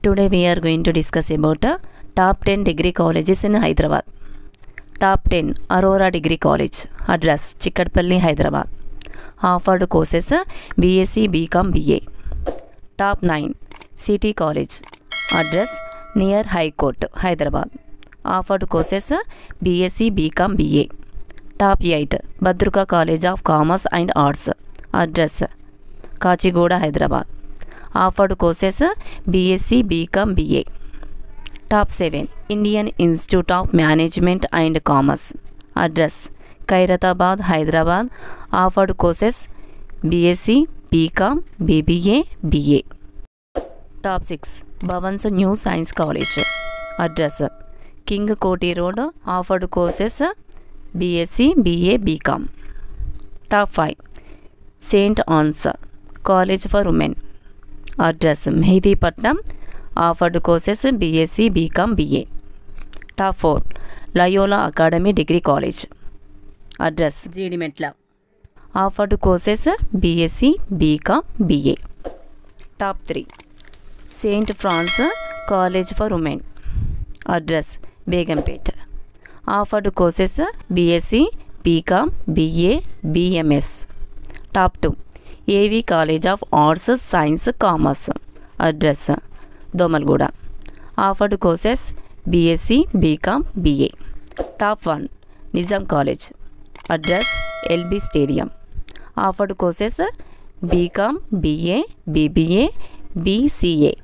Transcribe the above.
Today we are going to discuss about uh, top 10 degree colleges in Hyderabad. Top 10 Aurora Degree College. Address Chikadpalli, Hyderabad. Offered courses uh, BSc, BCom, BA. Top 9 City College. Address near High Court, Hyderabad. Offered courses uh, BSc, BCom, BA. Top 8 Badruka College of Commerce and Arts. Address Kachigoda, Hyderabad. Offered courses BSc BCom BA top seven Indian Institute of Management and Commerce address Khairatabad Hyderabad offered courses BSc BCom BBA BA top six Bhavans New Science College address King Koti Road offered courses BSc BA BCom top five St Ann's College for Women Address Mehedipatnam. Offered courses BSc, BCom, BA. Top 4 Loyola Academy Degree College. Address Jeedimetla. Offered courses BSc, BCom, BA. Top 3 St. Francis College for Women. Address Begumpet. Offered courses BSc, BCom, BA, BMS. Top 2 AV College of Arts Science Commerce address Domalguda offered courses BSc BCom BA top one Nizam College address LB Stadium offered courses BCom BA BBA BCA